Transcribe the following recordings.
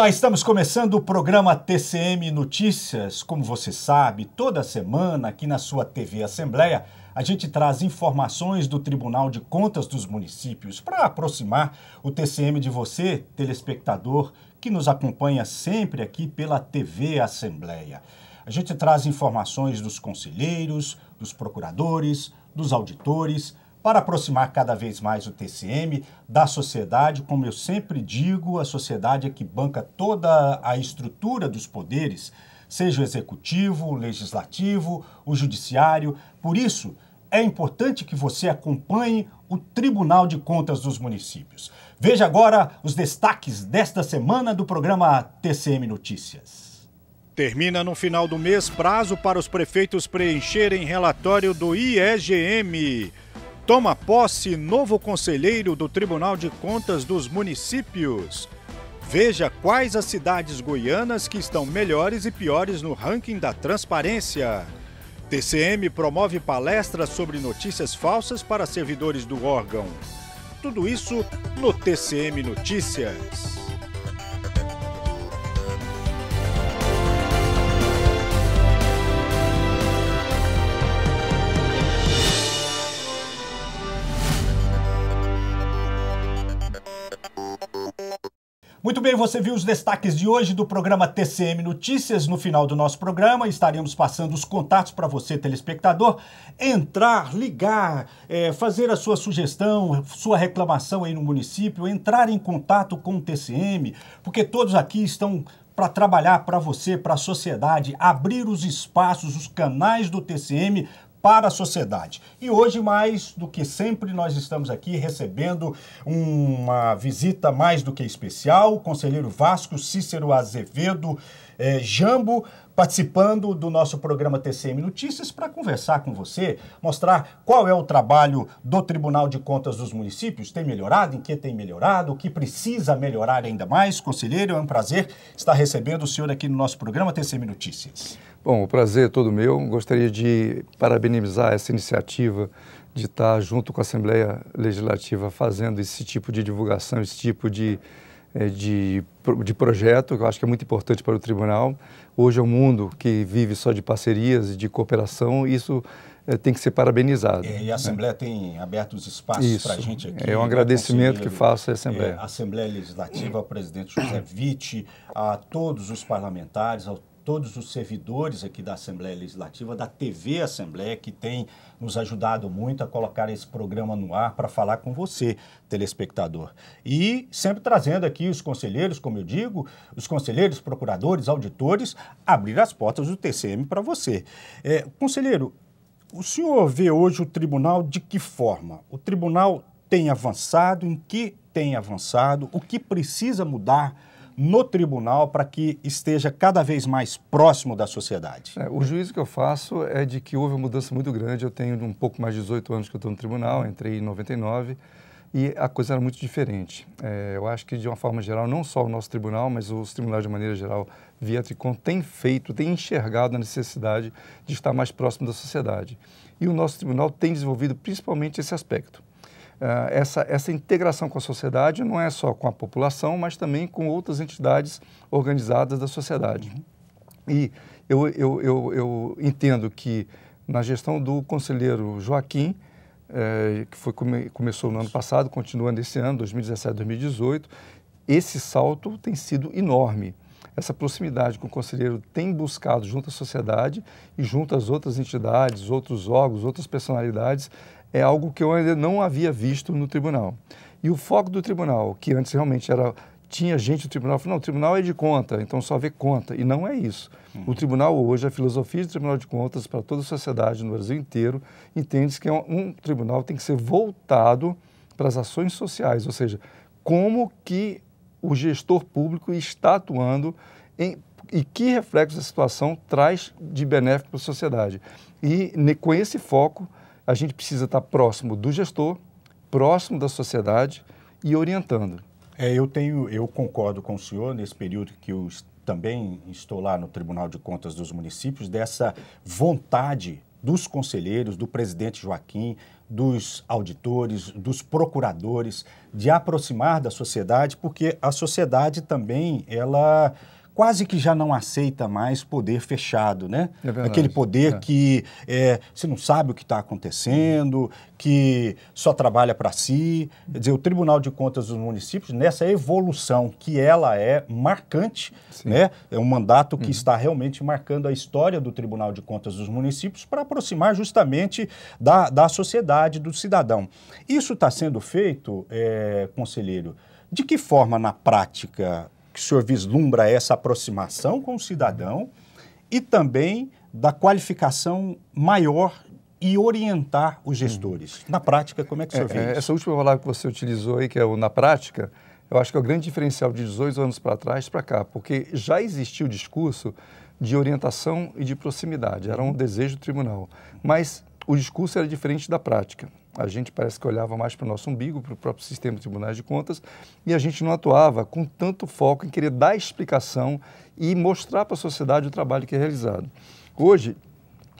Olá, estamos começando o programa TCM Notícias. Como você sabe, toda semana aqui na sua TV Assembleia, a gente traz informações do Tribunal de Contas dos Municípios para aproximar o TCM de você, telespectador, que nos acompanha sempre aqui pela TV Assembleia. A gente traz informações dos conselheiros, dos procuradores, dos auditores para aproximar cada vez mais o TCM da sociedade, como eu sempre digo, a sociedade é que banca toda a estrutura dos poderes, seja o executivo, o legislativo, o judiciário. Por isso, é importante que você acompanhe o Tribunal de Contas dos Municípios. Veja agora os destaques desta semana do programa TCM Notícias. Termina no final do mês prazo para os prefeitos preencherem relatório do IEGM. Toma posse novo conselheiro do Tribunal de Contas dos Municípios. Veja quais as cidades goianas que estão melhores e piores no ranking da transparência. TCM promove palestras sobre notícias falsas para servidores do órgão. Tudo isso no TCM Notícias. Muito bem, você viu os destaques de hoje do programa TCM Notícias. No final do nosso programa, estaremos passando os contatos para você, telespectador, entrar, ligar, é, fazer a sua sugestão, sua reclamação aí no município, entrar em contato com o TCM, porque todos aqui estão para trabalhar para você, para a sociedade, abrir os espaços, os canais do TCM para a sociedade. E hoje, mais do que sempre, nós estamos aqui recebendo uma visita mais do que especial, o conselheiro Vasco Cícero Azevedo eh, Jambo, participando do nosso programa TCM Notícias para conversar com você, mostrar qual é o trabalho do Tribunal de Contas dos Municípios, tem melhorado, em que tem melhorado, o que precisa melhorar ainda mais. Conselheiro, é um prazer estar recebendo o senhor aqui no nosso programa TCM Notícias. Bom, o prazer é todo meu. Gostaria de parabenizar essa iniciativa de estar junto com a Assembleia Legislativa fazendo esse tipo de divulgação, esse tipo de, de, de projeto, que eu acho que é muito importante para o tribunal. Hoje é um mundo que vive só de parcerias e de cooperação, e isso é, tem que ser parabenizado. É, e a Assembleia né? tem aberto os espaços para a gente aqui. É um agradecimento que faço à Assembleia. É, Assembleia Legislativa, ao presidente José Vitti, a todos os parlamentares, ao todos os servidores aqui da Assembleia Legislativa, da TV Assembleia, que tem nos ajudado muito a colocar esse programa no ar para falar com você, telespectador. E sempre trazendo aqui os conselheiros, como eu digo, os conselheiros, procuradores, auditores, abrir as portas do TCM para você. É, conselheiro, o senhor vê hoje o tribunal de que forma? O tribunal tem avançado, em que tem avançado, o que precisa mudar? No tribunal para que esteja cada vez mais próximo da sociedade? É, o juízo que eu faço é de que houve uma mudança muito grande. Eu tenho um pouco mais de 18 anos que eu estou no tribunal, entrei em 99 e a coisa era muito diferente. É, eu acho que, de uma forma geral, não só o nosso tribunal, mas os tribunais de maneira geral, via Tricom, tem feito, tem enxergado a necessidade de estar mais próximo da sociedade. E o nosso tribunal tem desenvolvido principalmente esse aspecto. Uh, essa, essa integração com a sociedade não é só com a população, mas também com outras entidades organizadas da sociedade. Uhum. E eu, eu, eu, eu, entendo que na gestão do conselheiro Joaquim, eh, que foi, come, começou no ano passado, continua nesse ano, 2017, 2018, esse salto tem sido enorme. Essa proximidade com o conselheiro tem buscado junto à sociedade e junto às outras entidades, outros órgãos, outras personalidades, é algo que eu ainda não havia visto no tribunal. E o foco do tribunal, que antes realmente era tinha gente no tribunal falou, não, o tribunal é de conta, então só vê conta. E não é isso. Uhum. O tribunal hoje, a filosofia do Tribunal de Contas para toda a sociedade no Brasil inteiro, entende que é um, um tribunal tem que ser voltado para as ações sociais, ou seja, como que o gestor público está atuando em, e que reflexo essa situação traz de benéfico para a sociedade. E com esse foco, a gente precisa estar próximo do gestor, próximo da sociedade e orientando. É, eu tenho, eu concordo com o senhor nesse período que eu também estou lá no Tribunal de Contas dos Municípios dessa vontade dos conselheiros, do presidente Joaquim, dos auditores, dos procuradores, de aproximar da sociedade, porque a sociedade também, ela quase que já não aceita mais poder fechado, né? É Aquele poder é. que é, você não sabe o que está acontecendo, que só trabalha para si. Quer dizer, o Tribunal de Contas dos Municípios, nessa evolução que ela é marcante, né? É um mandato que uhum. está realmente marcando a história do Tribunal de Contas dos Municípios para aproximar justamente da, da sociedade, do cidadão. Isso está sendo feito, é, conselheiro, de que forma na prática que o senhor vislumbra essa aproximação com o cidadão e também da qualificação maior e orientar os gestores. Na prática, como é que o senhor é, vê é, isso? Essa última palavra que você utilizou aí, que é o na prática, eu acho que é o grande diferencial de 18 anos para trás para cá, porque já existia o discurso de orientação e de proximidade, era um desejo do tribunal, mas o discurso era diferente da prática. A gente parece que olhava mais para o nosso umbigo, para o próprio sistema de tribunais de contas, e a gente não atuava com tanto foco em querer dar explicação e mostrar para a sociedade o trabalho que é realizado. Hoje,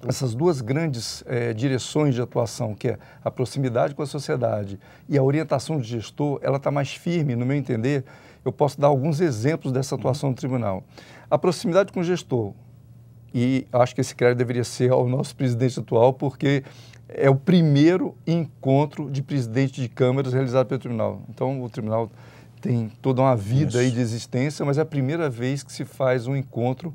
essas duas grandes é, direções de atuação, que é a proximidade com a sociedade e a orientação do gestor, ela está mais firme, no meu entender. Eu posso dar alguns exemplos dessa atuação no tribunal. A proximidade com o gestor, e acho que esse crédito deveria ser ao nosso presidente atual, porque é o primeiro encontro de presidente de câmaras realizado pelo tribunal. Então, o tribunal tem toda uma vida aí de existência, mas é a primeira vez que se faz um encontro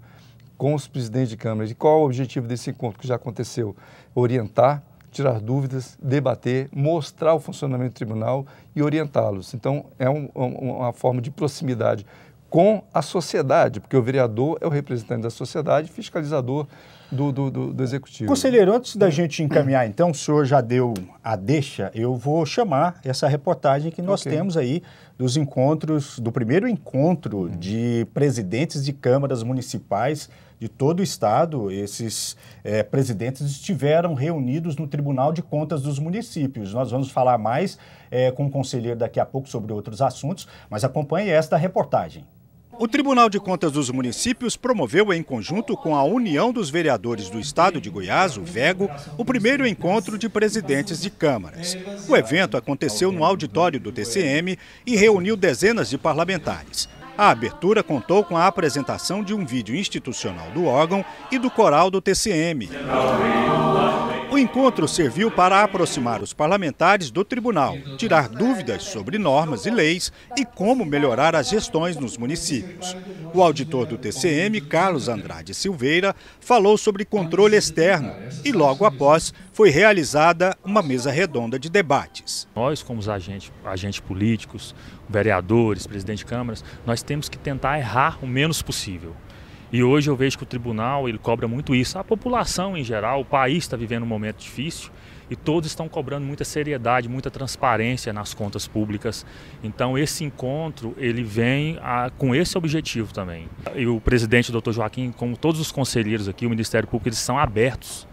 com os presidentes de câmaras. E qual é o objetivo desse encontro que já aconteceu? Orientar, tirar dúvidas, debater, mostrar o funcionamento do tribunal e orientá-los. Então, é um, uma forma de proximidade com a sociedade, porque o vereador é o representante da sociedade, fiscalizador do, do, do, do, executivo. Conselheiro, antes da gente encaminhar, então, o senhor já deu a deixa, eu vou chamar essa reportagem que nós okay. temos aí dos encontros, do primeiro encontro hum. de presidentes de câmaras municipais de todo o estado. Esses é, presidentes estiveram reunidos no Tribunal de Contas dos Municípios. Nós vamos falar mais é, com o conselheiro daqui a pouco sobre outros assuntos, mas acompanhe esta reportagem. O Tribunal de Contas dos Municípios promoveu, em conjunto com a União dos Vereadores do Estado de Goiás, o VEGO, o primeiro encontro de presidentes de câmaras. O evento aconteceu no auditório do TCM e reuniu dezenas de parlamentares. A abertura contou com a apresentação de um vídeo institucional do órgão e do coral do TCM. O encontro serviu para aproximar os parlamentares do tribunal, tirar dúvidas sobre normas e leis e como melhorar as gestões nos municípios. O auditor do TCM, Carlos Andrade Silveira, falou sobre controle externo e logo após foi realizada uma mesa redonda de debates. Nós, como os agentes, agentes políticos, vereadores, presidente de câmaras, nós temos que tentar errar o menos possível. E hoje eu vejo que o tribunal ele cobra muito isso. A população em geral, o país está vivendo um momento difícil e todos estão cobrando muita seriedade, muita transparência nas contas públicas. Então esse encontro ele vem a, com esse objetivo também. E o presidente, o doutor Joaquim, como todos os conselheiros aqui, o Ministério Público, eles são abertos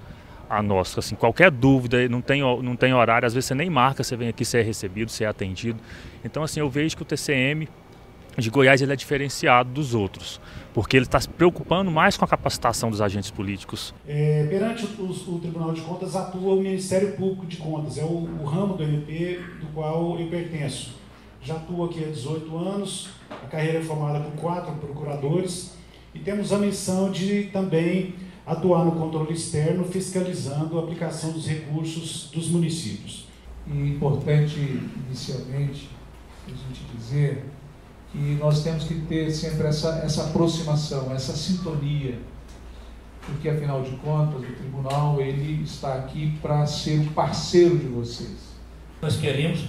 a nós. Assim, qualquer dúvida, não tem, não tem horário, às vezes você nem marca, você vem aqui, você é recebido, você é atendido. Então assim, eu vejo que o TCM de Goiás ele é diferenciado dos outros, porque ele está se preocupando mais com a capacitação dos agentes políticos. É, perante o, o, Tribunal de Contas atua o Ministério Público de Contas, é o, o, ramo do MP do qual eu pertenço. Já atuo aqui há 18 anos, a carreira é formada por quatro procuradores e temos a missão de também atuar no controle externo, fiscalizando a aplicação dos recursos dos municípios. E é importante, inicialmente, a gente dizer que nós temos que ter sempre essa, essa aproximação, essa sintonia, porque afinal de contas o tribunal ele está aqui para ser o parceiro de vocês. Nós queremos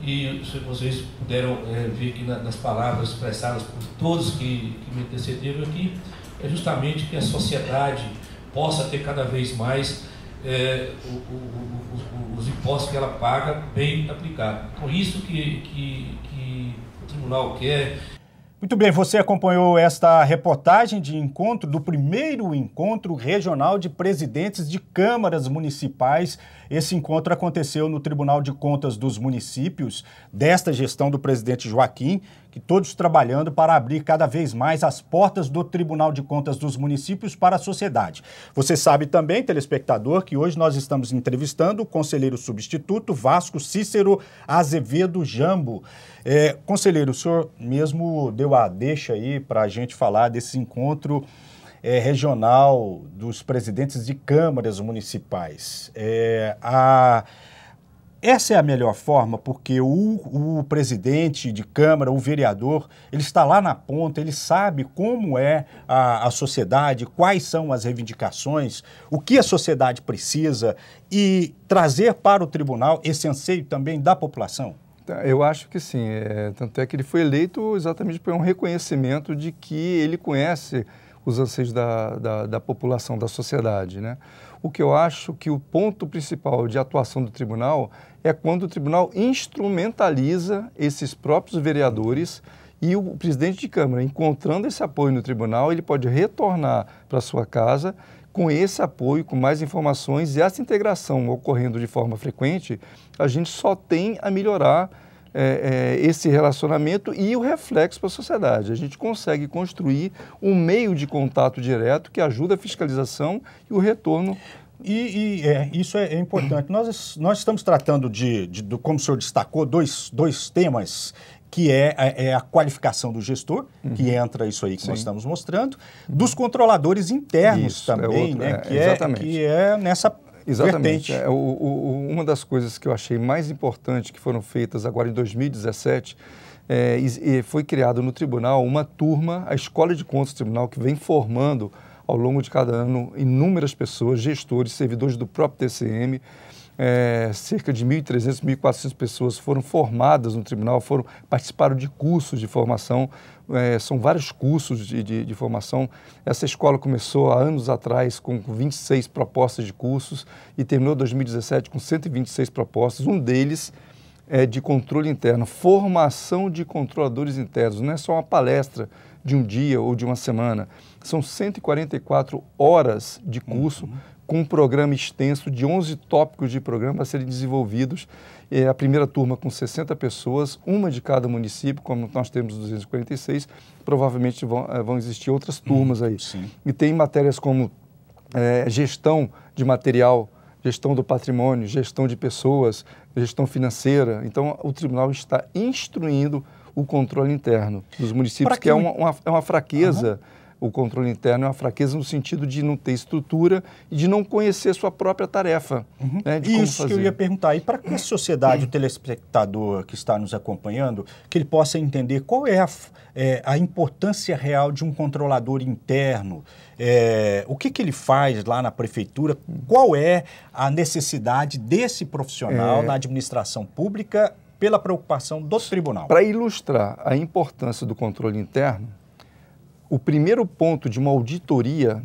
e se vocês puderam é, ver aqui nas palavras expressadas por todos que, que me antecederam aqui, é justamente que a sociedade possa ter cada vez mais é, o, o, o, os impostos que ela paga bem aplicados. Então, isso que, que, que Muito bem, você acompanhou esta reportagem de encontro do primeiro encontro regional de presidentes de câmaras municipais. Esse encontro aconteceu no Tribunal de Contas dos Municípios, desta gestão do presidente Joaquim, que todos trabalhando para abrir cada vez mais as portas do Tribunal de Contas dos municípios para a sociedade. Você sabe também, telespectador, que hoje nós estamos entrevistando o conselheiro substituto Vasco Cícero Azevedo Jambo. É, conselheiro, o senhor mesmo deu a deixa aí para a gente falar desse encontro é, regional dos presidentes de câmaras municipais. É, a, essa é a melhor forma, porque o, o presidente de Câmara, o vereador, ele está lá na ponta, ele sabe como é a, a sociedade, quais são as reivindicações, o que a sociedade precisa e trazer para o tribunal esse anseio também da população. Tá, eu acho que sim. É, tanto é que ele foi eleito exatamente por um reconhecimento de que ele conhece os anseios da, da, da, população, da sociedade. Né? O que eu acho que o ponto principal de atuação do tribunal é quando o tribunal instrumentaliza esses próprios vereadores e o presidente de Câmara, encontrando esse apoio no tribunal, ele pode retornar para sua casa com esse apoio, com mais informações e essa integração ocorrendo de forma frequente, a gente só tem a melhorar é, é, esse relacionamento e o reflexo para a sociedade. A gente consegue construir um meio de contato direto que ajuda a fiscalização e o retorno e, e é, isso é, é, importante. Nós, nós estamos tratando de, de, de, como o senhor destacou, dois, dois temas que é, é, a qualificação do gestor, uhum. que entra isso aí que Sim. nós estamos mostrando, dos controladores internos isso, é também, é outro, né? que, é, que é nessa Exatamente. É, o, o, uma das coisas que eu achei mais importante que foram feitas agora em 2017 é, e, e foi criado no tribunal uma turma, a Escola de Contas do Tribunal, que vem formando ao longo de cada ano inúmeras pessoas, gestores, servidores do próprio TCM. É, cerca de 1.300, 1.400 pessoas foram formadas no tribunal, foram participaram de cursos de formação, é, são vários cursos de, de, de, formação. Essa escola começou há anos atrás com 26 propostas de cursos e terminou 2017 com 126 propostas. Um deles é de controle interno, formação de controladores internos. Não é só uma palestra de um dia ou de uma semana, são 144 horas de curso. Uhum com um programa extenso de 11 tópicos de programa a serem desenvolvidos. É, a primeira turma com 60 pessoas, uma de cada município, como nós temos 246, provavelmente vão, eh, vão existir outras turmas aí. Sim. E tem matérias como é, gestão de material, gestão do patrimônio, gestão de pessoas, gestão financeira. Então, o tribunal está instruindo o controle interno dos municípios, que, que, é uma, uma, é uma fraqueza. Uhum o controle interno é uma fraqueza no sentido de não ter estrutura e de não conhecer sua própria tarefa. Uhum. Né, Isso que eu ia perguntar. E para que a sociedade, o telespectador que está nos acompanhando, que ele possa entender qual é a, é, a importância real de um controlador interno, é, o que, que ele faz lá na prefeitura, qual é a necessidade desse profissional é... na administração pública pela preocupação do tribunal. Para ilustrar a importância do controle interno, o primeiro ponto de uma auditoria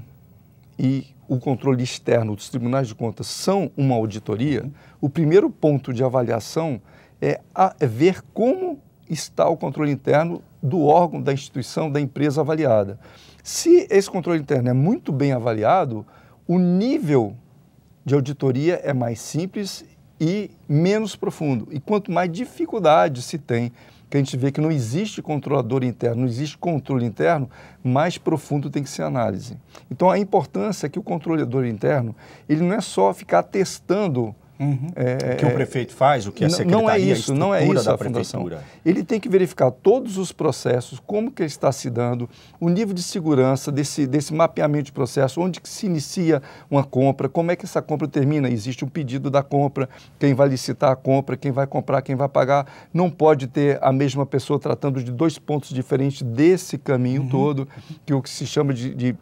e o controle externo dos tribunais de contas são uma auditoria, o primeiro ponto de avaliação é, a, é ver como está o controle interno do órgão, da instituição, da empresa avaliada. Se esse controle interno é muito bem avaliado, o nível de auditoria é mais simples e menos profundo. E quanto mais dificuldade se tem que a gente vê que não existe controlador interno, não existe controle interno, mais profundo tem que ser a análise. Então a importância é que o controlador interno, ele não é só ficar testando Uhum. É, o que o prefeito faz, o que a secretaria, não é isso, a não é isso da a fundação. Ele tem que verificar todos os processos, como que ele está se dando, o nível de segurança desse, desse mapeamento de processo, onde que se inicia uma compra, como é que essa compra termina. Existe um pedido da compra, quem vai licitar a compra, quem vai comprar, quem vai pagar. Não pode ter a mesma pessoa tratando de dois pontos diferentes desse caminho uhum. todo, que é o que se chama de, de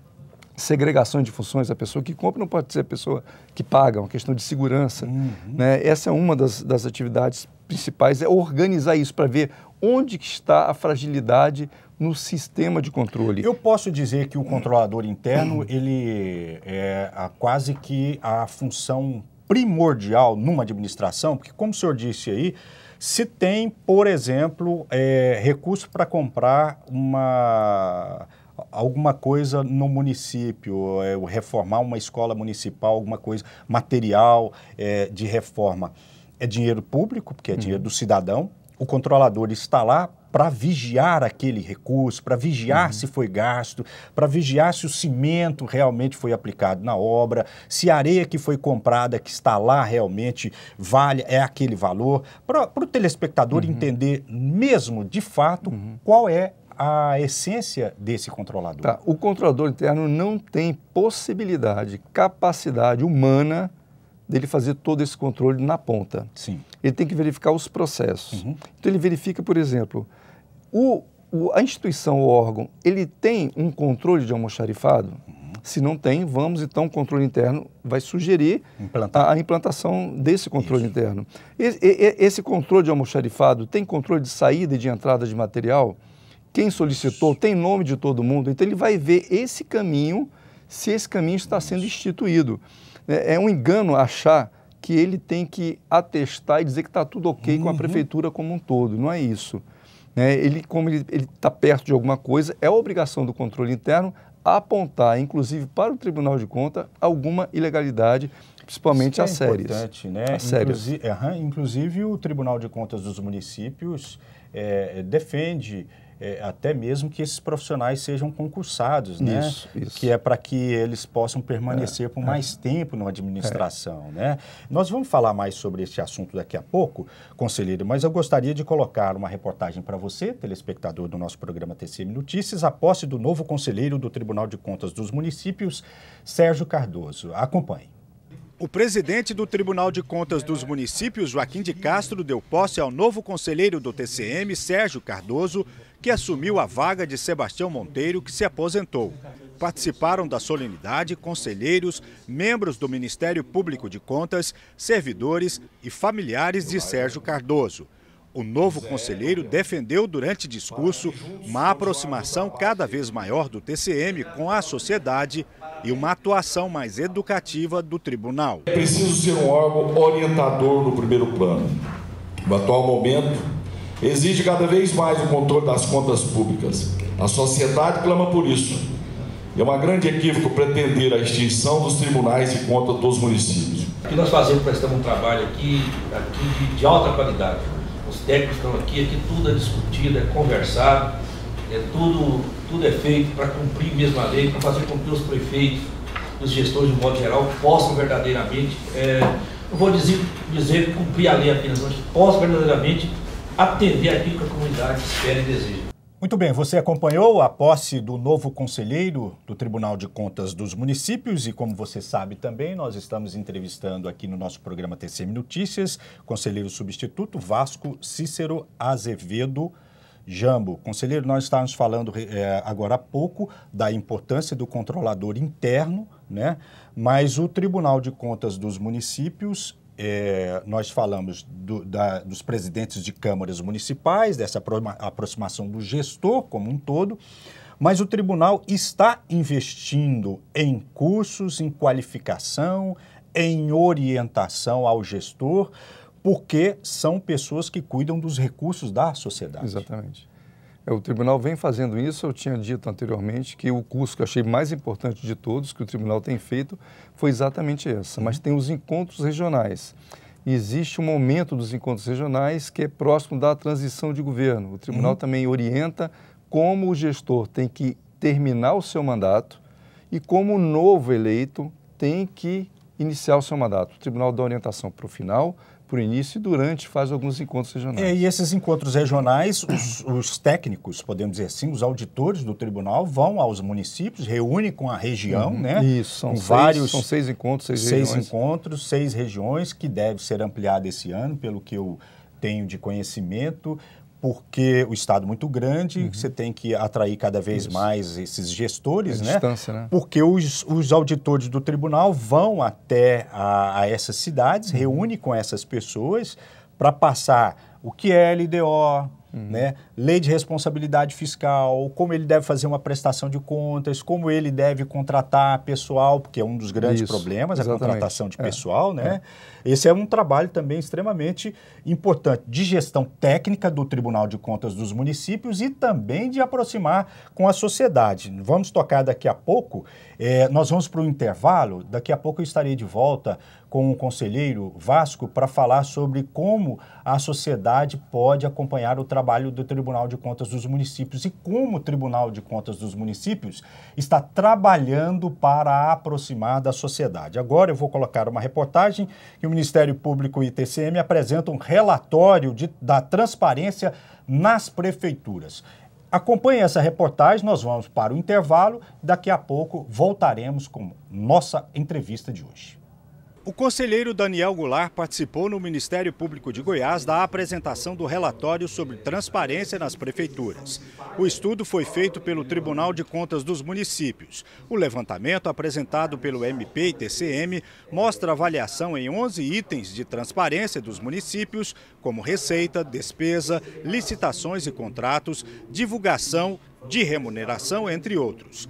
segregação de funções. A pessoa que compra não pode ser a pessoa que paga, é uma questão de segurança. Uhum. Né? Essa é uma das, das atividades principais, é organizar isso para ver onde que está a fragilidade no sistema de controle. Eu posso dizer que o controlador interno, ele é a, quase que a função primordial numa administração, porque como o senhor disse aí, se tem, por exemplo, é, recurso para comprar uma alguma coisa no município, é, reformar uma escola municipal, alguma coisa, material é, de reforma. É dinheiro público, porque é uhum. dinheiro do cidadão. O controlador está lá para vigiar aquele recurso, para vigiar uhum. se foi gasto, para vigiar se o cimento realmente foi aplicado na obra, se a areia que foi comprada, que está lá realmente vale, é aquele valor, para o telespectador uhum. entender mesmo de fato uhum. qual é a essência desse controlador. Tá. O controlador interno não tem possibilidade, capacidade humana dele fazer todo esse controle na ponta. Sim. Ele tem que verificar os processos. Uhum. Então ele verifica, por exemplo, o, o, a instituição, o órgão, ele tem um controle de almoxarifado? Uhum. Se não tem, vamos então, o controle interno vai sugerir a, a, implantação desse controle Isso. interno. Esse, esse controle de almoxarifado tem controle de saída e de entrada de material? Quem solicitou tem nome de todo mundo, então ele vai ver esse caminho, se esse caminho está sendo instituído. É, é um engano achar que ele tem que atestar e dizer que está tudo ok uhum. com a uhum. prefeitura como um todo. Não é isso. É, ele, como ele está perto de alguma coisa, é obrigação do controle interno apontar, inclusive para o Tribunal de Contas, alguma ilegalidade, principalmente as é séries. Importante, né? Inclusive, inclusive, o Tribunal de Contas dos municípios é, defende é, até mesmo que esses profissionais sejam concursados, né? Isso, isso. Que é para que eles possam permanecer é, por mais é. tempo na administração, é. né? Nós vamos falar mais sobre esse assunto daqui a pouco, conselheiro, mas eu gostaria de colocar uma reportagem para você, telespectador do nosso programa TCM Notícias, a posse do novo conselheiro do Tribunal de Contas dos Municípios, Sérgio Cardoso. Acompanhe. O presidente do Tribunal de Contas dos Municípios, Joaquim de Castro, deu posse ao novo conselheiro do TCM, Sérgio Cardoso, que assumiu a vaga de Sebastião Monteiro, que se aposentou. Participaram da solenidade conselheiros, membros do Ministério Público de Contas, servidores e familiares de Sérgio Cardoso. O novo conselheiro defendeu durante discurso uma aproximação cada vez maior do TCM com a sociedade e uma atuação mais educativa do tribunal. É preciso ser um órgão orientador no primeiro plano. No atual momento, exige cada vez mais o controle das contas públicas. A sociedade clama por isso. É uma grande equívoco pretender a extinção dos tribunais de contas dos municípios. O que nós fazemos, prestamos um trabalho aqui, aqui de, de alta qualidade. Os técnicos estão aqui, aqui tudo é discutido, é conversado, é tudo, tudo é feito para cumprir mesmo a lei, para fazer com que os prefeitos, os gestores de modo geral, possam verdadeiramente, é, não vou dizer, dizer cumprir a lei apenas, mas possam verdadeiramente atender aquilo que a comunidade espera e deseja. Muito bem, você acompanhou a posse do novo conselheiro do Tribunal de Contas dos Municípios e, como você sabe também, nós estamos entrevistando aqui no nosso programa TCM Notícias, conselheiro substituto Vasco Cícero Azevedo Jambo. Conselheiro, nós estávamos falando é, agora há pouco da importância do controlador interno, né? mas o Tribunal de Contas dos Municípios é, nós falamos do, da, dos presidentes de câmaras municipais, dessa aproximação do gestor como um todo, mas o tribunal está investindo em cursos, em qualificação, em orientação ao gestor, porque são pessoas que cuidam dos recursos da sociedade. Exatamente. É, o tribunal vem fazendo isso. Eu tinha dito anteriormente que o curso que eu achei mais importante de todos que o tribunal tem feito foi exatamente essa. Mas tem os encontros regionais. Existe um momento dos encontros regionais que é próximo da transição de governo. O tribunal uhum. também orienta como o gestor tem que terminar o seu mandato e como o novo eleito tem que iniciar o seu mandato. O tribunal dá orientação para o final, por início e durante faz alguns encontros regionais. É, e esses encontros regionais, os, os, técnicos, podemos dizer assim, os auditores do tribunal vão aos municípios, reúnem com a região, uhum. né? Isso, são, seis, vários, são seis encontros, seis, seis regiões. encontros, seis regiões, que deve ser ampliado esse ano, pelo que eu tenho de conhecimento porque o Estado é muito grande, uhum. você tem que atrair cada vez Isso. mais esses gestores, é né? Distância, né? Porque os, os auditores do tribunal vão até a, a essas cidades, uhum. reúnem com essas pessoas para passar o que é LDO, Uhum. Né? Lei de responsabilidade fiscal, como ele deve fazer uma prestação de contas, como ele deve contratar pessoal, porque é um dos grandes Isso, problemas, exatamente. a contratação de é, pessoal. Né? É. Esse é um trabalho também extremamente importante de gestão técnica do Tribunal de Contas dos municípios e também de aproximar com a sociedade. Vamos tocar daqui a pouco, é, nós vamos para o intervalo, daqui a pouco eu estarei de volta com o conselheiro Vasco para falar sobre como a sociedade pode acompanhar o trabalho do Tribunal de Contas dos Municípios e como o Tribunal de Contas dos Municípios está trabalhando para aproximar da sociedade. Agora eu vou colocar uma reportagem que o Ministério Público e ITCM apresentam um relatório de, da transparência nas prefeituras. Acompanhe essa reportagem, nós vamos para o intervalo. Daqui a pouco voltaremos com nossa entrevista de hoje. O conselheiro Daniel Goulart participou no Ministério Público de Goiás da apresentação do relatório sobre transparência nas prefeituras. O estudo foi feito pelo Tribunal de Contas dos Municípios. O levantamento apresentado pelo MP e TCM mostra avaliação em 11 itens de transparência dos municípios, como receita, despesa, licitações e contratos, divulgação de remuneração, entre outros.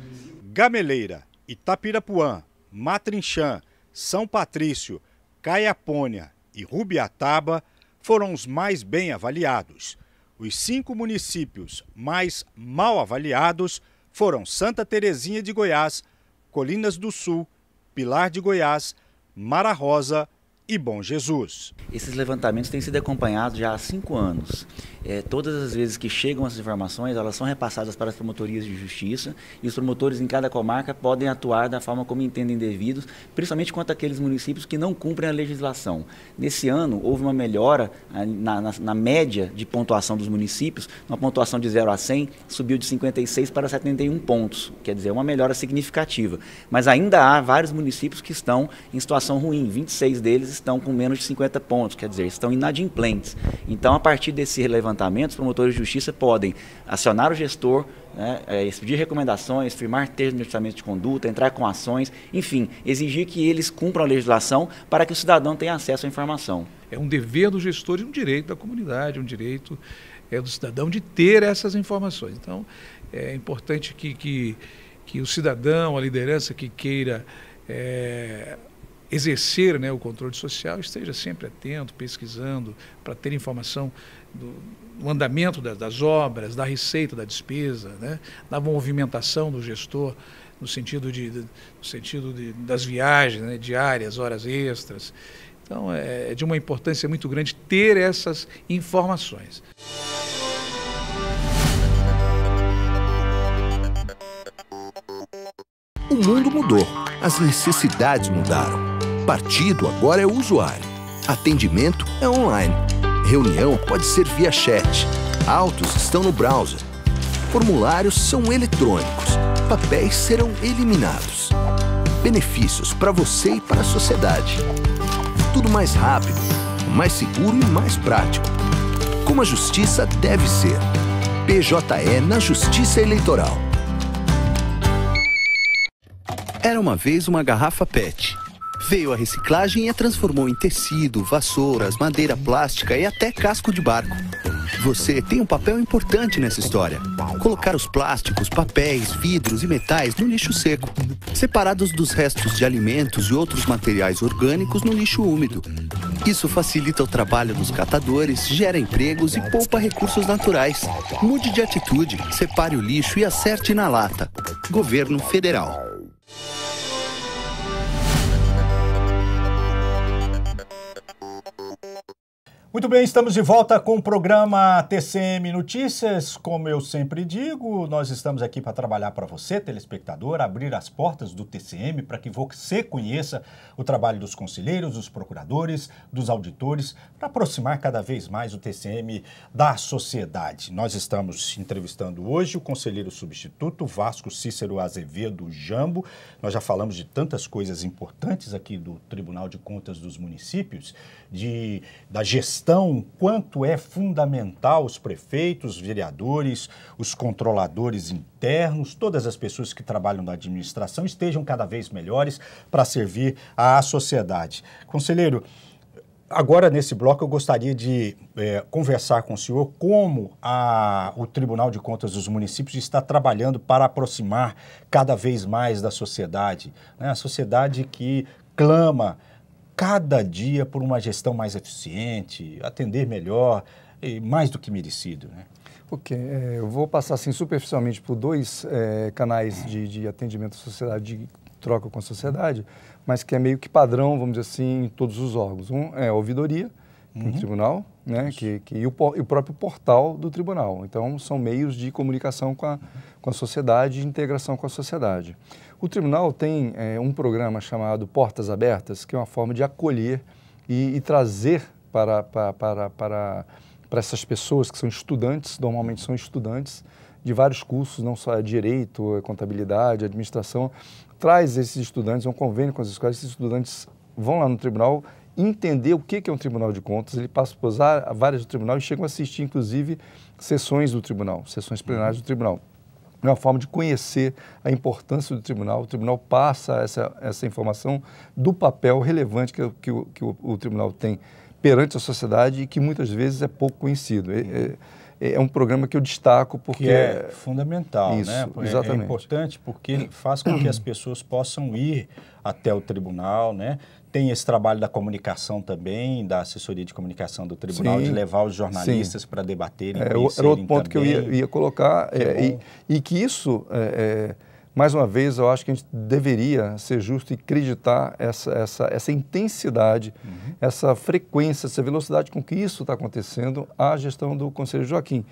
Gameleira, Itapirapuã, Matrinchã, são Patrício, Caiapônia e Rubiataba foram os mais bem avaliados. Os cinco municípios mais mal avaliados foram Santa Terezinha de Goiás, Colinas do Sul, Pilar de Goiás, Mara Rosa e Bom Jesus. Esses levantamentos têm sido acompanhados já há cinco anos. É, todas as vezes que chegam essas informações, elas são repassadas para as promotorias de justiça e os promotores em cada comarca podem atuar da forma como entendem devidos, principalmente quanto àqueles municípios que não cumprem a legislação. Nesse ano, houve uma melhora na, na, na média de pontuação dos municípios, uma pontuação de 0 a 100 subiu de 56 para 71 pontos, quer dizer, uma melhora significativa. Mas ainda há vários municípios que estão em situação ruim, 26 deles estão com menos de 50 pontos, quer dizer, estão inadimplentes. Então, a partir desse levantamento, os promotores de justiça podem acionar o gestor, né, é, expedir recomendações, firmar termos de ajustamento de conduta, entrar com ações, enfim, exigir que eles cumpram a legislação para que o cidadão tenha acesso à informação. É um dever do gestor e um direito da comunidade, um direito é, do cidadão de ter essas informações. Então, é importante que, que, que o cidadão, a liderança que queira é, exercer né, o controle social, esteja sempre atento, pesquisando, para ter informação do, do andamento das, das, obras, da receita, da despesa, né, da movimentação do gestor, no sentido, de, de no sentido de, das viagens né, diárias, horas extras. Então, é, é de uma importância muito grande ter essas informações. O mundo mudou, as necessidades mudaram partido agora é usuário. Atendimento é online. Reunião pode ser via chat. Autos estão no browser. Formulários são eletrônicos. Papéis serão eliminados. Benefícios para você e para a sociedade. Tudo mais rápido, mais seguro e mais prático. Como a justiça deve ser. PJE na Justiça Eleitoral. Era uma vez uma garrafa PET Veio a reciclagem e a transformou em tecido, vassouras, madeira plástica e até casco de barco. Você tem um papel importante nessa história. Colocar os plásticos, papéis, vidros e metais no lixo seco, separados dos restos de alimentos e outros materiais orgânicos no lixo úmido. Isso facilita o trabalho dos catadores, gera empregos e poupa recursos naturais. Mude de atitude, separe o lixo e acerte na lata. Governo Federal. Muito bem, estamos de volta com o programa TCM Notícias. Como eu sempre digo, nós estamos aqui para trabalhar para você, telespectador, abrir as portas do TCM para que você conheça o trabalho dos conselheiros, dos procuradores, dos auditores, para aproximar cada vez mais o TCM da sociedade. Nós estamos entrevistando hoje o conselheiro substituto Vasco Cícero Azevedo Jambo. Nós já falamos de tantas coisas importantes aqui do Tribunal de Contas dos Municípios, de, da gestão questão quanto é fundamental os prefeitos, os vereadores, os controladores internos, todas as pessoas que trabalham na administração estejam cada vez melhores para servir à sociedade. Conselheiro, agora nesse bloco eu gostaria de é, conversar com o senhor como a, o Tribunal de Contas dos Municípios está trabalhando para aproximar cada vez mais da sociedade, né? a sociedade que clama cada dia por uma gestão mais eficiente, atender melhor e mais do que merecido. Né? Ok, é, eu vou passar assim superficialmente por dois é, canais de, de, atendimento à sociedade de troca com a sociedade, mas que é meio que padrão, vamos dizer assim, em todos os órgãos. Um é a ouvidoria, uhum. no tribunal, né, que, que, e, o, e o próprio portal do tribunal. Então, são meios de comunicação com a, com a sociedade e integração com a sociedade. O tribunal tem é, um programa chamado Portas Abertas, que é uma forma de acolher e, e trazer para, para, para, para, para essas pessoas que são estudantes, normalmente são estudantes de vários cursos, não só direito, contabilidade, administração, traz esses estudantes, é um convênio com as escolas, esses estudantes vão lá no tribunal entender o que é um tribunal de contas, ele passa por várias do tribunal e chegam a assistir, inclusive, sessões do tribunal, sessões plenárias do tribunal. É uma forma de conhecer a importância do tribunal. O tribunal passa essa, essa informação do papel relevante que, que, o, que o, o tribunal tem perante a sociedade e que muitas vezes é pouco conhecido. É, é, é um programa que eu destaco porque que é fundamental, Isso, né? É, exatamente. É importante porque faz com que as pessoas possam ir até o tribunal, né? Tem esse trabalho da comunicação também, da assessoria de comunicação do tribunal, sim, de levar os jornalistas para debaterem. É, era outro ponto também, que eu ia, ia colocar, que é, e, e, que isso, é, é, mais uma vez, eu acho que a gente deveria ser justo e acreditar essa, essa, essa intensidade, uhum. essa frequência, essa velocidade com que isso está acontecendo à gestão do Conselho Joaquim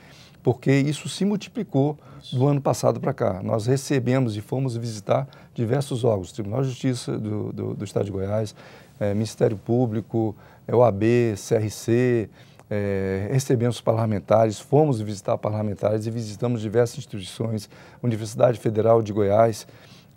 porque isso se multiplicou do ano passado para cá. Nós recebemos e fomos visitar diversos órgãos, Tribunal de Justiça do, do, do Estado de Goiás, é, Ministério Público, é, OAB, CRC, é, recebemos parlamentares, fomos visitar parlamentares e visitamos diversas instituições, Universidade Federal de Goiás,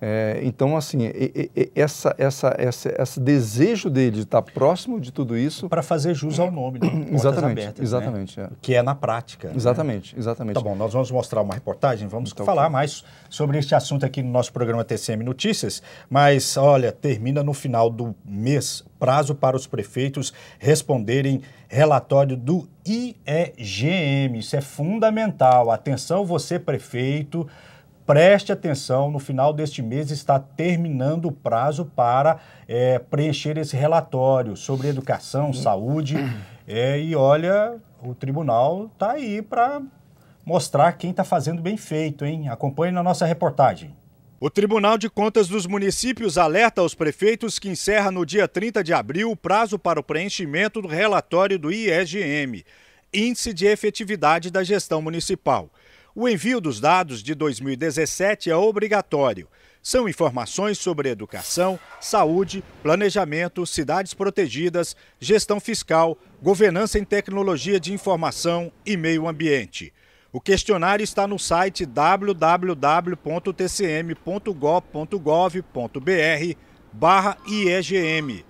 é, então, assim, e, e, essa, essa, essa, esse desejo dele de estar próximo de tudo isso. Para fazer jus ao nome, né? exatamente, abertas, exatamente. Né? É. Que é na prática. Exatamente, né? exatamente. Tá bom, nós vamos mostrar uma reportagem, vamos então, falar mais sobre este assunto aqui no nosso programa TCM Notícias. Mas, olha, termina no final do mês prazo para os prefeitos responderem relatório do IEGM. Isso é fundamental. Atenção, você, prefeito Preste atenção, no final deste mês está terminando o prazo para é, preencher esse relatório sobre educação, saúde. É, e olha, o tribunal está aí para mostrar quem está fazendo bem feito, hein? Acompanhe na nossa reportagem. O Tribunal de Contas dos Municípios alerta aos prefeitos que encerra no dia 30 de abril o prazo para o preenchimento do relatório do IEGM, Índice de Efetividade da Gestão Municipal. O envio dos dados de 2017 é obrigatório. São informações sobre educação, saúde, planejamento, cidades protegidas, gestão fiscal, governança em tecnologia de informação e meio ambiente. O questionário está no site www.tcm.gov.br barra IEGM.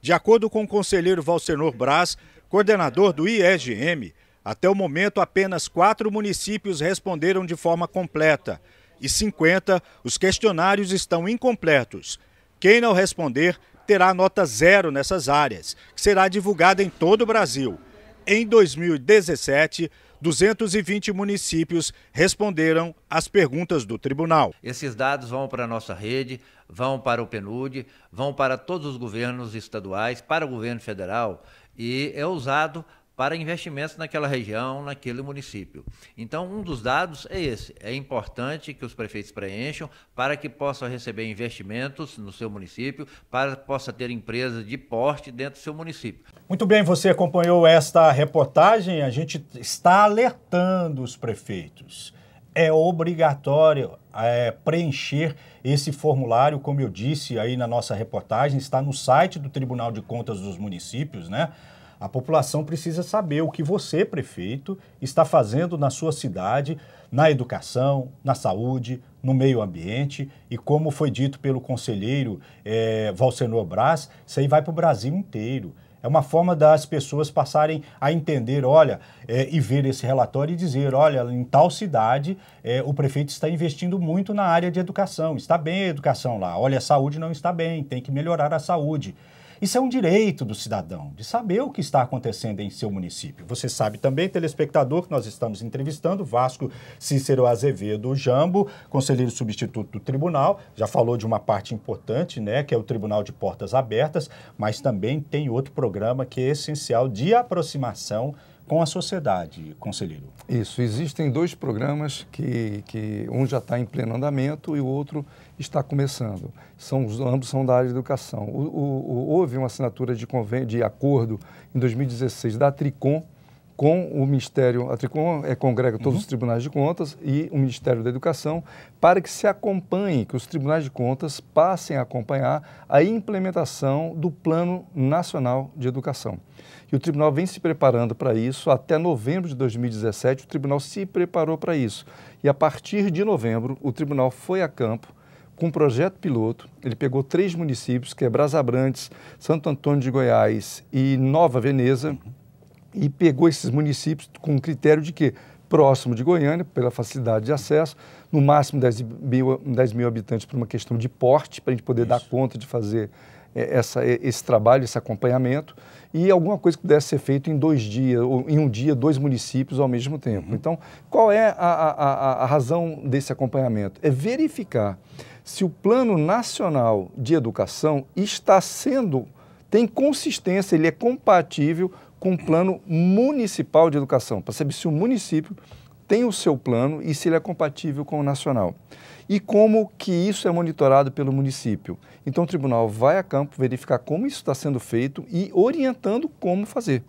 De acordo com o conselheiro Valcenor Braz, coordenador do IEGM, até o momento, apenas quatro municípios responderam de forma completa e 50 os questionários estão incompletos. Quem não responder terá nota zero nessas áreas, que será divulgada em todo o Brasil. Em 2017, 220 municípios responderam às perguntas do tribunal. Esses dados vão para a nossa rede, vão para o PNUD, vão para todos os governos estaduais, para o governo federal e é usado para investimentos naquela região, naquele município. Então, um dos dados é esse. É importante que os prefeitos preencham para que possam receber investimentos no seu município, para que possa ter empresas de porte dentro do seu município. Muito bem, você acompanhou esta reportagem. A gente está alertando os prefeitos. É obrigatório é, preencher esse formulário, como eu disse aí na nossa reportagem, está no site do Tribunal de Contas dos Municípios, né? A população precisa saber o que você, prefeito, está fazendo na sua cidade, na educação, na saúde, no meio ambiente e como foi dito pelo conselheiro é, Valcenor Braz, isso aí vai para o Brasil inteiro. É uma forma das pessoas passarem a entender, olha, é, e ver esse relatório e dizer, olha, em tal cidade é, o prefeito está investindo muito na área de educação, está bem a educação lá, olha, a saúde não está bem, tem que melhorar a saúde. Isso é um direito do cidadão, de saber o que está acontecendo em seu município. Você sabe também, telespectador, que nós estamos entrevistando Vasco Cícero Azevedo Jambo, conselheiro substituto do tribunal, já falou de uma parte importante, né, que é o Tribunal de Portas Abertas, mas também tem outro programa que é essencial de aproximação com a sociedade, conselheiro. Isso, existem dois programas que, que um já está em pleno andamento e o outro está começando. São, ambos são da área de educação. O, o, houve uma assinatura de, convênio, de acordo em 2016 da Tricom, com o Ministério, a Tricom é, congrega todos uhum. os tribunais de contas e o Ministério da Educação, para que se acompanhe, que os tribunais de contas passem a acompanhar a implementação do Plano Nacional de Educação. E o tribunal vem se preparando para isso. Até novembro de 2017, o tribunal se preparou para isso. E a partir de novembro, o tribunal foi a campo com um projeto piloto. Ele pegou três municípios, que é Brasabrantes, Santo Antônio de Goiás e Nova Veneza. E pegou esses municípios com o critério de que próximo de Goiânia, pela facilidade de acesso, no máximo 10 mil, 10 mil habitantes por uma questão de porte, para a gente poder Isso. dar conta de fazer é, essa, esse trabalho, esse acompanhamento, e alguma coisa que pudesse ser feito em dois dias, ou em um dia, dois municípios ao mesmo tempo. Uhum. Então, qual é a, a, a razão desse acompanhamento? É verificar se o Plano Nacional de Educação está sendo, tem consistência, ele é compatível com o plano municipal de educação, para saber se o município tem o seu plano e se ele é compatível com o nacional. E como que isso é monitorado pelo município. Então o tribunal vai a campo verificar como isso está sendo feito e orientando como fazer.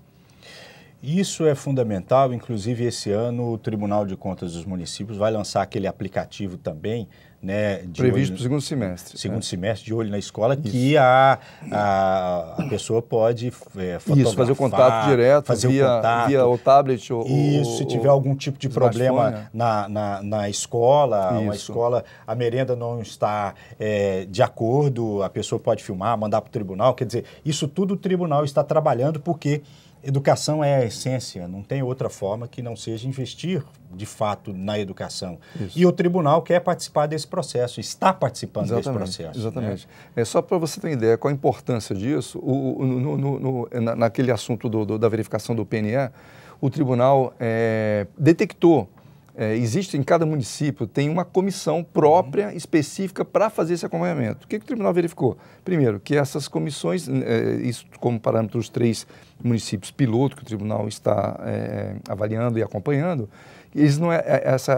Isso é fundamental, inclusive esse ano o Tribunal de Contas dos Municípios vai lançar aquele aplicativo também, né? Previsto para o segundo semestre. Segundo é. semestre, de olho na escola, Isso. que a, a, a, pessoa pode é, Isso, fazer o contato direto, fazer via, o contato. via o tablet ou Isso, se tiver algum tipo de problema na, na, na escola, Isso. uma escola, a merenda não está é, de acordo, a pessoa pode filmar, mandar para o tribunal, quer dizer, isso tudo o tribunal está trabalhando porque Educação é a essência, não tem outra forma que não seja investir de fato na educação. Isso. E o tribunal quer participar desse processo, está participando exatamente, desse processo. Exatamente. Né? É só para você ter ideia qual a importância disso, o, no, no, no, naquele assunto do, do, da verificação do PNE, o tribunal é, detectou é, existe em cada município, tem uma comissão própria, uhum. específica, para fazer esse acompanhamento. O que, que, o tribunal verificou? Primeiro, que essas comissões, é, isso como parâmetro dos três municípios piloto que o tribunal está é, avaliando e acompanhando, eles não é, é essa,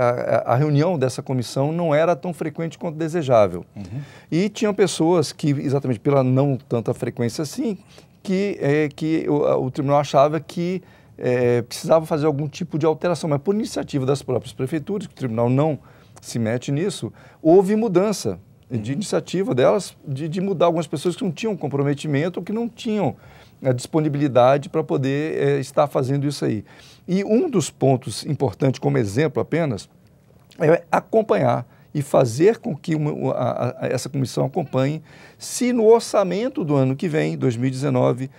a reunião dessa comissão não era tão frequente quanto desejável. Uhum. E tinham pessoas que, exatamente pela não tanta frequência assim, que, é, que o, o tribunal achava que é, precisava fazer algum tipo de alteração, mas por iniciativa das próprias prefeituras, que o tribunal não se mete nisso, houve mudança de uhum. iniciativa delas de, de, mudar algumas pessoas que não tinham comprometimento ou que não tinham a disponibilidade para poder é, estar fazendo isso aí. E um dos pontos importantes, como exemplo apenas, é acompanhar e fazer com que uma, a, a, essa comissão acompanhe se no orçamento do ano que vem, 2019,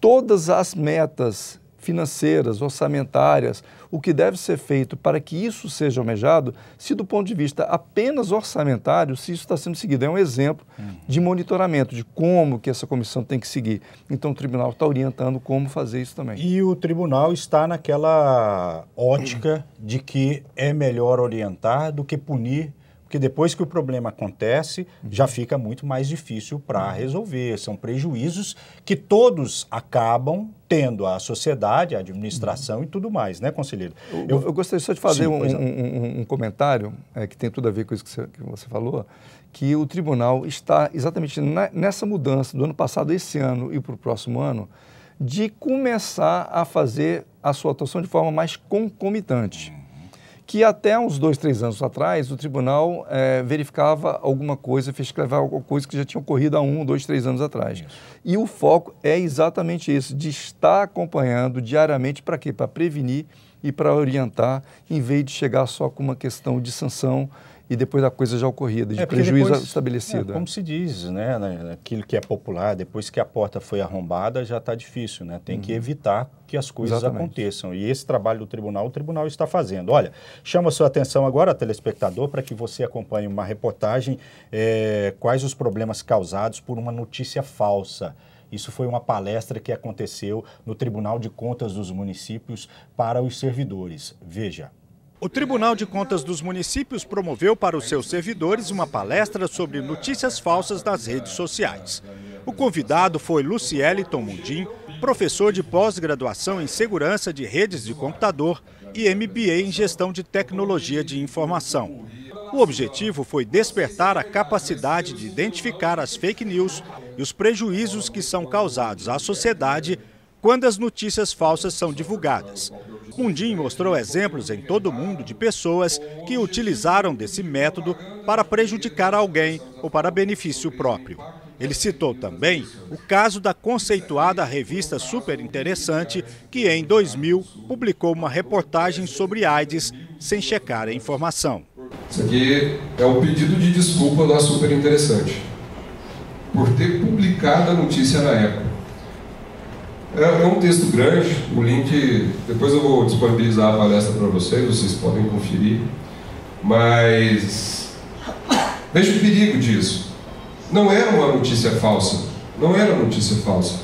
todas as metas financeiras, orçamentárias, o que deve ser feito para que isso seja almejado, se do ponto de vista apenas orçamentário, se isso está sendo seguido. É um exemplo uhum. de monitoramento, de como que essa comissão tem que seguir. Então o tribunal está orientando como fazer isso também. E o tribunal está naquela ótica de que é melhor orientar do que punir porque depois que o problema acontece, já fica muito mais difícil para resolver. São prejuízos que todos acabam tendo, a sociedade, a administração e tudo mais, né, conselheiro? Eu, eu gostaria só de fazer Sim, um, um, um, comentário é, que tem tudo a ver com isso que você, que você falou, que o tribunal está exatamente na, nessa mudança do ano passado, esse ano e para o próximo ano, de começar a fazer a sua atuação de forma mais concomitante que até uns dois, três anos atrás o tribunal é, verificava alguma coisa, fiscalizava alguma coisa que já tinha ocorrido há um, dois, três anos atrás. Isso. E o foco é exatamente isso, de estar acompanhando diariamente para quê? Para prevenir e para orientar, em vez de chegar só com uma questão de sanção e depois da coisa já ocorrida, de é, prejuízo depois, estabelecido. É, como se diz, né, aquilo que é popular, depois que a porta foi arrombada, já está difícil, né? Tem uhum. que evitar que as coisas Exatamente. aconteçam. E esse trabalho do tribunal, o tribunal está fazendo. Olha, chama a sua atenção agora, telespectador, para que você acompanhe uma reportagem, é, quais os problemas causados por uma notícia falsa. Isso foi uma palestra que aconteceu no Tribunal de Contas dos Municípios para os servidores. Veja. O Tribunal de Contas dos Municípios promoveu para os seus servidores uma palestra sobre notícias falsas nas redes sociais. O convidado foi Luciele Tomundim, professor de pós-graduação em segurança de redes de computador e MBA em gestão de tecnologia de informação. O objetivo foi despertar a capacidade de identificar as fake news e os prejuízos que são causados à sociedade quando as notícias falsas são divulgadas. Mundim mostrou exemplos em todo o mundo de pessoas que utilizaram desse método para prejudicar alguém ou para benefício próprio. Ele citou também o caso da conceituada revista Super Interessante, que em 2000 publicou uma reportagem sobre AIDS sem checar a informação. Isso aqui é um pedido de desculpa da Super Interessante por ter publicado a notícia na época. É, é, um texto grande, o link, depois eu vou disponibilizar a palestra para vocês, vocês podem conferir, mas veja o perigo disso. Não era uma notícia falsa, não era notícia falsa,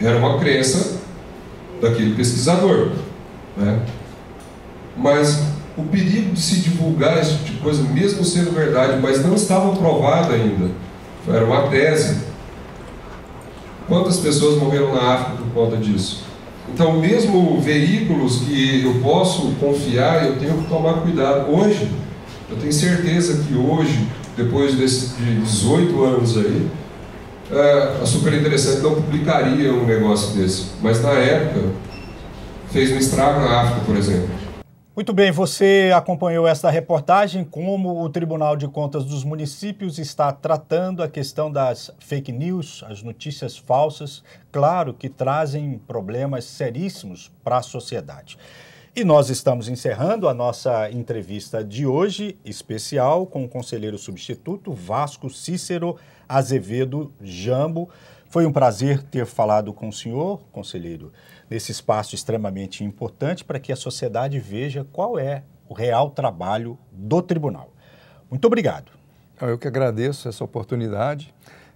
era uma crença daquele pesquisador. Né? Mas o perigo de se divulgar esse tipo de coisa, mesmo sendo verdade, mas não estava provada ainda, era uma tese Quantas pessoas morreram na África por conta disso? Então, mesmo veículos que eu posso confiar, eu tenho que tomar cuidado. Hoje, eu tenho certeza que hoje, depois desse, de 18 anos aí, é, a Super Interessante não publicaria um negócio desse. Mas na época, fez um estrago na África, por exemplo. Muito bem, você acompanhou esta reportagem, como o Tribunal de Contas dos Municípios está tratando a questão das fake news, as notícias falsas, claro que trazem problemas seríssimos para a sociedade. E nós estamos encerrando a nossa entrevista de hoje, especial, com o conselheiro substituto Vasco Cícero Azevedo Jambo. Foi um prazer ter falado com o senhor, conselheiro nesse espaço extremamente importante para que a sociedade veja qual é o real trabalho do tribunal. Muito obrigado. Eu que agradeço essa oportunidade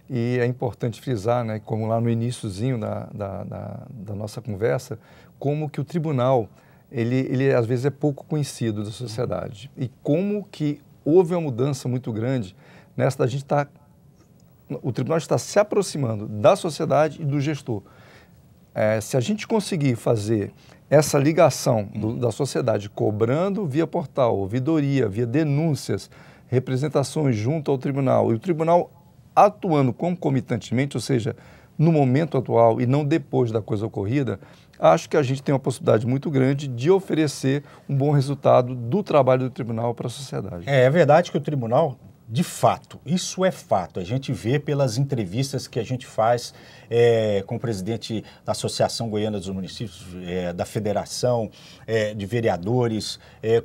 e é importante frisar, né, como lá no iníciozinho da, da, da, da nossa conversa, como que o tribunal, ele, ele às vezes é pouco conhecido da sociedade e como que houve uma mudança muito grande nessa da gente estar, tá, o tribunal está se aproximando da sociedade e do gestor é, se a gente conseguir fazer essa ligação do, da sociedade cobrando via portal, ouvidoria, via denúncias, representações junto ao tribunal e o tribunal atuando concomitantemente, ou seja, no momento atual e não depois da coisa ocorrida, acho que a gente tem uma possibilidade muito grande de oferecer um bom resultado do trabalho do tribunal para a sociedade. É, é verdade que o tribunal de fato, isso é fato. A gente vê pelas entrevistas que a gente faz é, com o presidente da Associação Goiana dos Municípios, é, da Federação é, de Vereadores,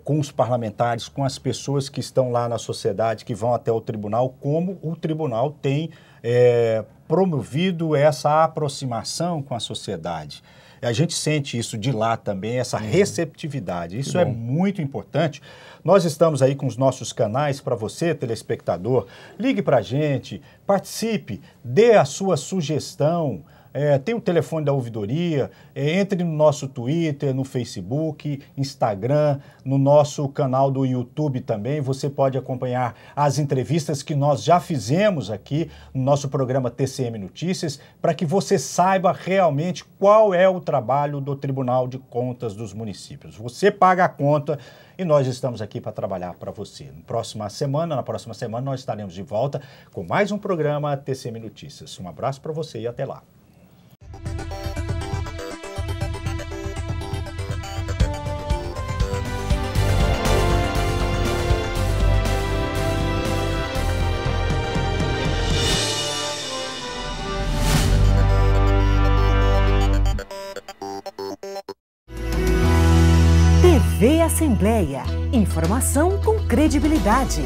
com os parlamentares, com as pessoas que estão lá na sociedade, que vão até o tribunal, como o tribunal tem é, promovido essa aproximação com a sociedade. A gente sente isso de lá também, essa uhum. receptividade. Isso é muito importante. Nós estamos aí com os nossos canais para você, telespectador. Ligue para a gente, participe, dê a sua sugestão. É, tem o telefone da ouvidoria, é, entre no nosso Twitter, no Facebook, Instagram, no nosso canal do YouTube também. Você pode acompanhar as entrevistas que nós já fizemos aqui no nosso programa TCM Notícias, para que você saiba realmente qual é o trabalho do Tribunal de Contas dos Municípios. Você paga a conta e nós estamos aqui para trabalhar para você. Na próxima semana, na próxima semana, nós estaremos de volta com mais um programa TCM Notícias. Um abraço para você e até lá. TV Assembleia. Informação com credibilidade.